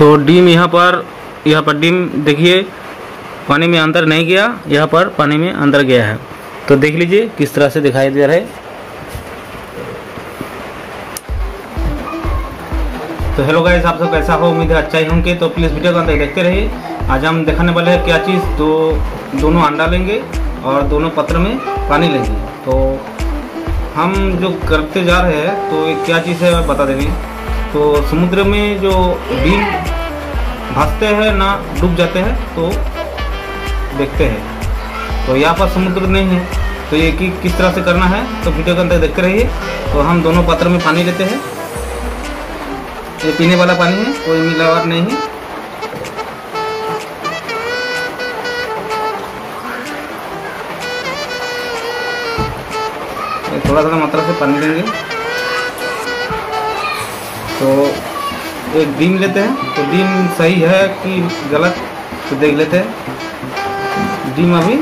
तो डीम यहाँ पर यहाँ पर डीम देखिए, पानी में अंदर नहीं गया यहाँ पर पानी में अंदर गया है। तो देख लीजिए किस तरह से दिखाई दे रहा है। तो हेलो गाइस, आप सब कैसा हो? उम्मीद है अच्छा ही होंगे। तो प्लीज़ वीडियो को अंदर देखते रहिए। आज हम दिखाने वाले हैं क्या चीज़। दो, दोनों अंडा लेंगे और दोनों पत्र में पानी लेंगे। तो हम जो करते जा रहे हैं तो क्या चीज़ है बता देंगे। तो समुद्र में जो बीम भासते हैं ना डूब जाते हैं तो देखते हैं। तो यहाँ पर समुद्र नहीं है तो ये कि किस तरह से करना है तो वीडियो के अंदर देखते रहिए। तो हम दोनों पात्र में पानी लेते हैं। ये पीने वाला पानी है, कोई मिलावट नहीं है। थोड़ा थोड़ा मात्रा से पानी लेंगे। तो एक डीम लेते हैं तो डीम सही है कि गलत तो देख लेते हैं। डीम अभी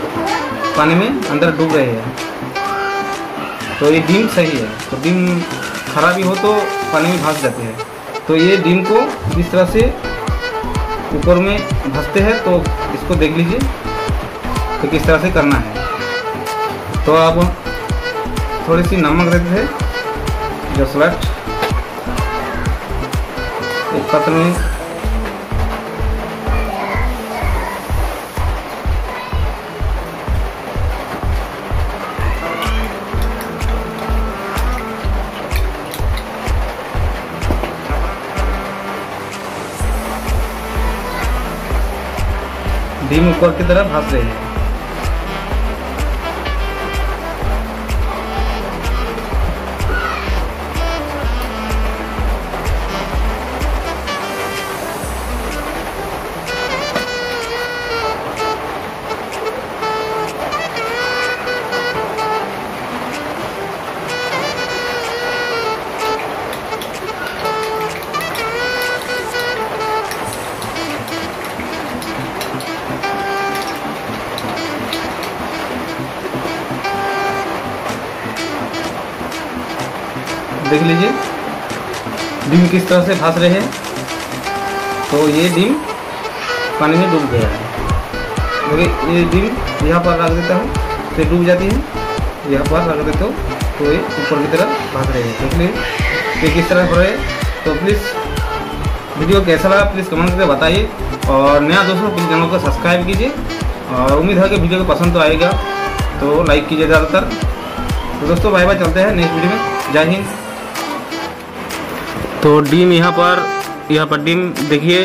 पानी में अंदर डूब रहे हैं। तो ये डीम सही है तो डीम खराबी हो तो पानी में भाग जाते हैं। तो ये डीम को इस तरह से ऊपर में धंसते हैं तो इसको देख लीजिए तो किस तरह से करना है। तो आप थोड़ी सी नमक देते थे जो स्लट एक पत्र में डीम ऊपर की तरफ़ भाग रही है। देख लीजिए। डिम किस तरह से भास रहे हैं। तो ये डिम पानी में डूब गया है। क्योंकि ये डिम यहाँ पर रख देता हूँ तो डूब जाती है। यहाँ पर रख देता हूँ तो ये ऊपर की तरफ़ भाग रहे हैं। देख लीजिए, ये किस तरह रहे तो प्लीज़ वीडियो कैसा लगा प्लीज़ कमेंट करके बताइए। और नया दोस्तों प्लीज़ चैनल को सब्सक्राइब कीजिए। और उम्मीद है कि वीडियो को पसंद तो आएगा। तो लाइक कीजिए ज़्यादातर। तो दोस्तों बाय बाय चलते हैं नेक्स्ट वीडियो में। जय हिंद। तो डीम यहाँ पर यहाँ पर डीम देखिए,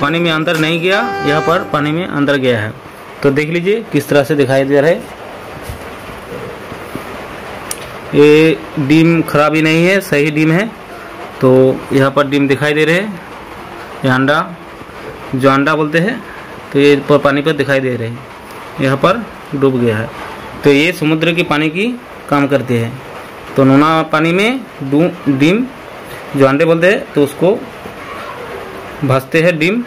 पानी में अंदर नहीं गया, यहाँ पर पानी में अंदर गया है। तो देख लीजिए किस तरह से दिखाई दे रहा है। ये डीम खराब ही नहीं है, सही डीम है। तो यहाँ पर डीम दिखाई दे रहे हैं, ये अंडा, जो अंडा बोलते हैं तो ये पर पानी पर दिखाई दे रहे हैं। यहाँ पर डूब गया है। तो ये समुद्र की पानी की काम करते हैं। तो नोना पानी में डीम जो अंडे बोलते हैं तो उसको भसते हैं डिम।